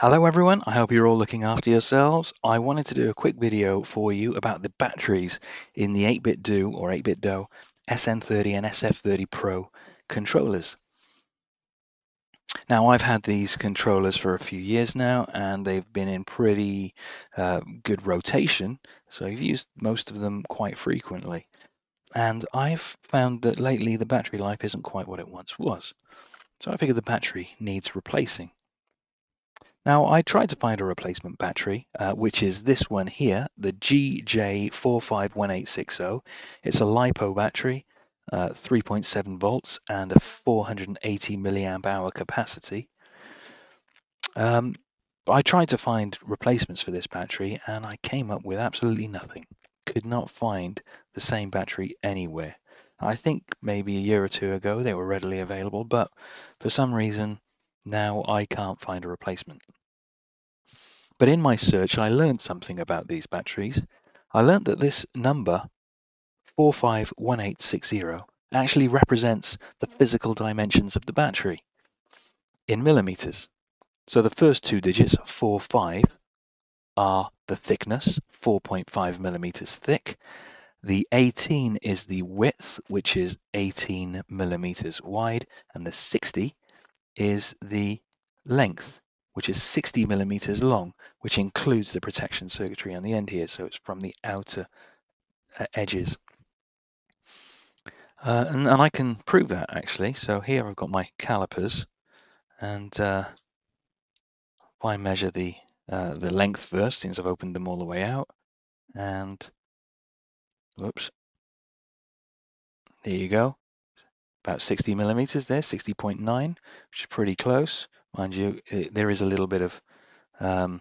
Hello everyone, I hope you're all looking after yourselves. I wanted to do a quick video for you about the batteries in the 8BitDo or 8BitDo SN30 and SF30 Pro controllers. Now I've had these controllers for a few years now and they've been in pretty uh, good rotation, so I've used most of them quite frequently. And I've found that lately the battery life isn't quite what it once was. So I figured the battery needs replacing. Now, I tried to find a replacement battery, uh, which is this one here, the GJ451860. It's a LiPo battery, uh, 3.7 volts, and a 480 milliamp hour capacity. Um, I tried to find replacements for this battery, and I came up with absolutely nothing. Could not find the same battery anywhere. I think maybe a year or two ago they were readily available, but for some reason now I can't find a replacement. But in my search, I learned something about these batteries. I learned that this number, 451860, actually represents the physical dimensions of the battery in millimeters. So the first two digits, 45, are the thickness, 4.5 millimeters thick. The 18 is the width, which is 18 millimeters wide, and the 60 is the length, which is 60 millimeters long, which includes the protection circuitry on the end here. So it's from the outer uh, edges. Uh, and, and, I can prove that actually. So here I've got my calipers and uh, if I measure the uh, the length first, since I've opened them all the way out, and Whoops. There you go. About 60 millimeters there, 60.9, which is pretty close. Mind you, it, there is a little bit of um,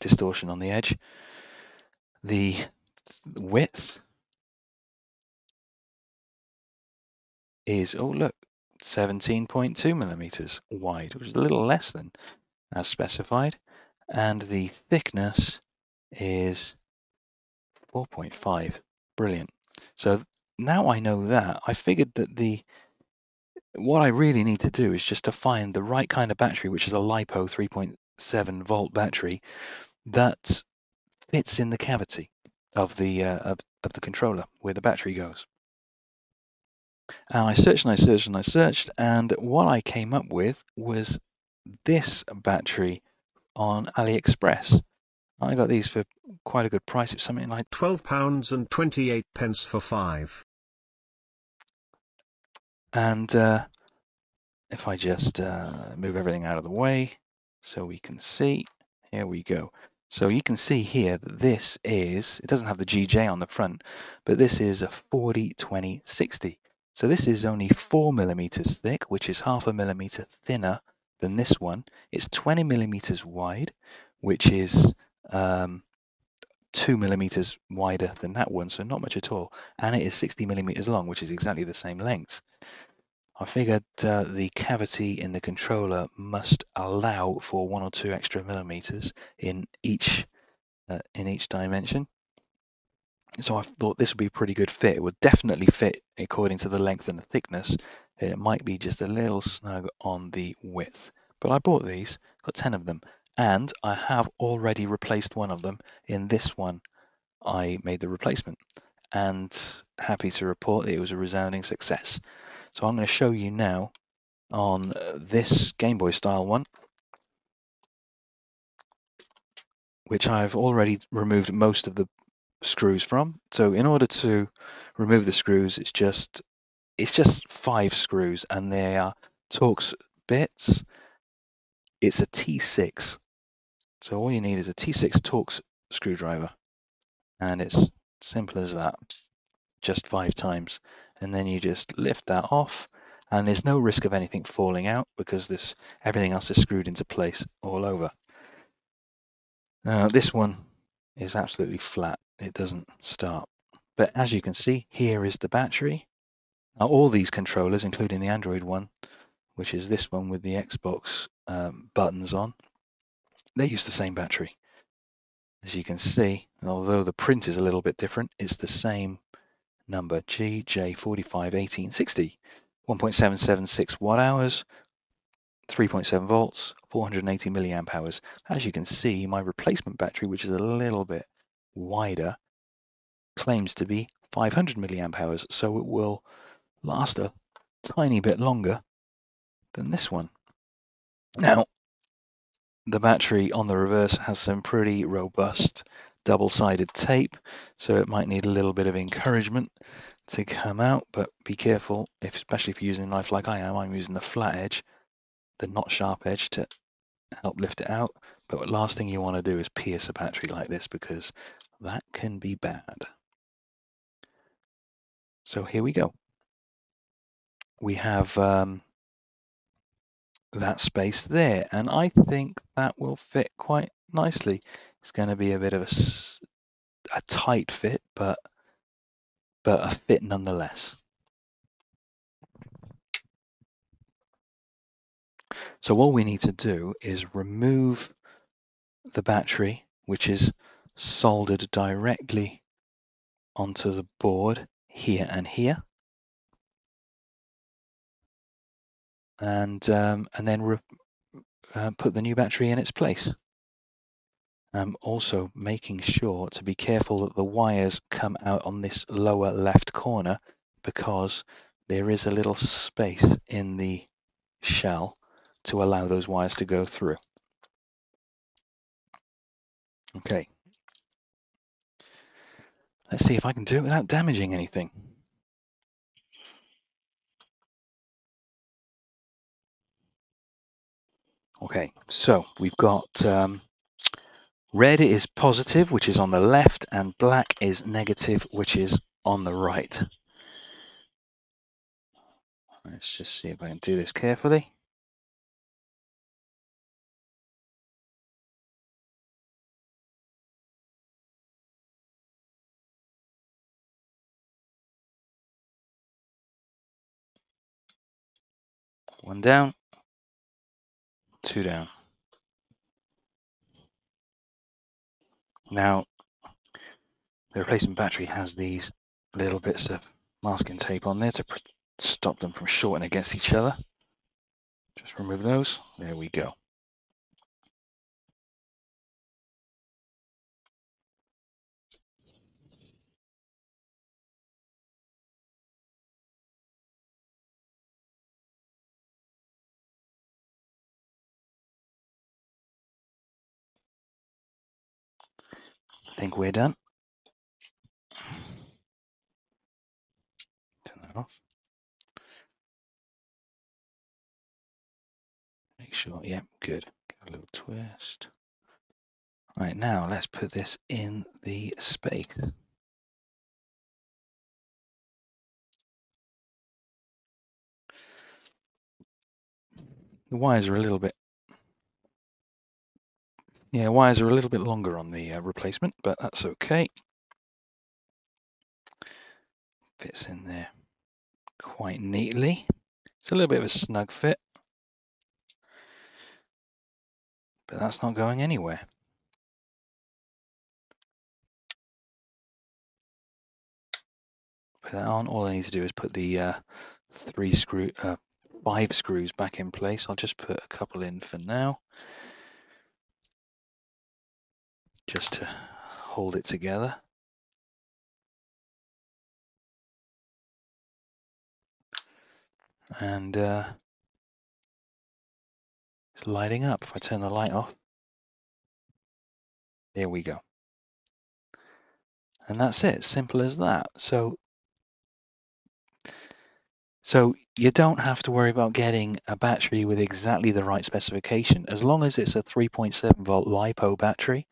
distortion on the edge. The width is, oh look, 17.2 millimeters wide, which is a little less than as specified. And the thickness is 4.5 Brilliant. So now I know that, I figured that the what I really need to do is just to find the right kind of battery, which is a LiPo 3.7 volt battery that fits in the cavity of the uh, of, of the controller where the battery goes. And I searched and I searched and I searched, and what I came up with was this battery on AliExpress. I got these for quite a good price. It's something like twelve pounds and twenty eight pence for five. And uh, if I just uh, move everything out of the way so we can see, here we go. So you can see here that this is, it doesn't have the GJ on the front, but this is a 40, 20, 60. So this is only four millimeters thick, which is half a millimeter thinner than this one. It's 20 millimeters wide, which is um, two millimeters wider than that one, so not much at all. And it is 60 millimeters long, which is exactly the same length. I figured uh, the cavity in the controller must allow for one or two extra millimeters in each uh, in each dimension. So I thought this would be a pretty good fit. It would definitely fit according to the length and the thickness. It might be just a little snug on the width. But I bought these, got 10 of them, and I have already replaced one of them. In this one I made the replacement. And happy to report it was a resounding success. So I'm going to show you now on uh, this Game Boy style one which I've already removed most of the screws from. So in order to remove the screws it's just it's just five screws and they are Torx bits. It's a T6 so all you need is a T6 Torx screwdriver and it's simple as that, just five times. And then you just lift that off and there's no risk of anything falling out because this everything else is screwed into place all over. Now this one is absolutely flat, it doesn't start. But as you can see, here is the battery. Now all these controllers, including the Android one, which is this one with the Xbox um, buttons on, they use the same battery. As you can see, although the print is a little bit different, it's the same number GJ451860, 1.776 watt hours, 3.7 volts, 480 milliamp hours. As you can see, my replacement battery, which is a little bit wider, claims to be 500 milliamp hours, so it will last a tiny bit longer than this one. Now, the battery on the reverse has some pretty robust double-sided tape, so it might need a little bit of encouragement to come out, but be careful, if, especially if you're using a knife like I am, I'm using the flat edge, the not sharp edge to help lift it out. But the last thing you want to do is pierce a battery like this because that can be bad. So here we go. We have um, that space there, and I think that will fit quite nicely. It's going to be a bit of a, a tight fit, but but a fit nonetheless. So all we need to do is remove the battery, which is soldered directly onto the board here and here. And, um, and then uh, put the new battery in its place. Um, also making sure to be careful that the wires come out on this lower left corner because there is a little space in the shell to allow those wires to go through. Okay. Let's see if I can do it without damaging anything. Okay, so we've got um, red is positive, which is on the left, and black is negative, which is on the right. Let's just see if I can do this carefully. One down, two down. Now, the replacement battery has these little bits of masking tape on there to stop them from shorting against each other. Just remove those. There we go. Think we're done. Turn that off. Make sure, yeah, good. Give a little twist. Right, now let's put this in the space. The wires are a little bit yeah, wires are a little bit longer on the uh, replacement, but that's okay. Fits in there quite neatly. It's a little bit of a snug fit, but that's not going anywhere. Put that on. All I need to do is put the uh, three screw, uh, five screws back in place. I'll just put a couple in for now. Just to hold it together. And uh, it's lighting up. If I turn the light off, there we go. And that's it, simple as that. So, so you don't have to worry about getting a battery with exactly the right specification. As long as it's a 3.7 volt LiPo battery,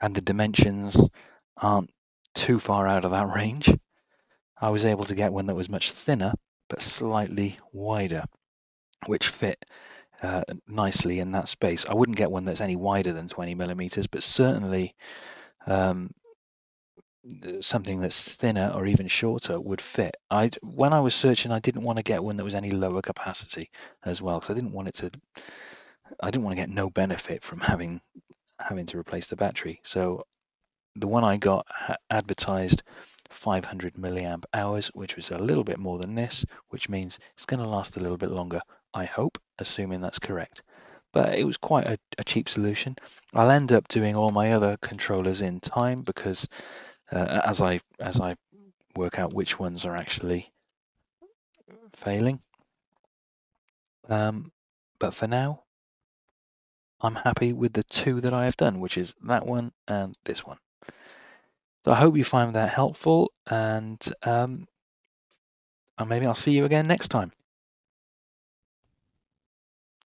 and the dimensions aren't too far out of that range, I was able to get one that was much thinner but slightly wider, which fit uh, nicely in that space. I wouldn't get one that's any wider than 20 millimeters, but certainly um, something that's thinner or even shorter would fit. I when I was searching, I didn't want to get one that was any lower capacity as well, because I didn't want it to. I didn't want to get no benefit from having having to replace the battery. So the one I got advertised 500 milliamp hours, which was a little bit more than this, which means it's going to last a little bit longer I hope, assuming that's correct. But it was quite a, a cheap solution. I'll end up doing all my other controllers in time because uh, as I as I work out which ones are actually failing. Um, but for now, I'm happy with the two that I have done, which is that one and this one. So I hope you find that helpful, and um, and maybe I'll see you again next time.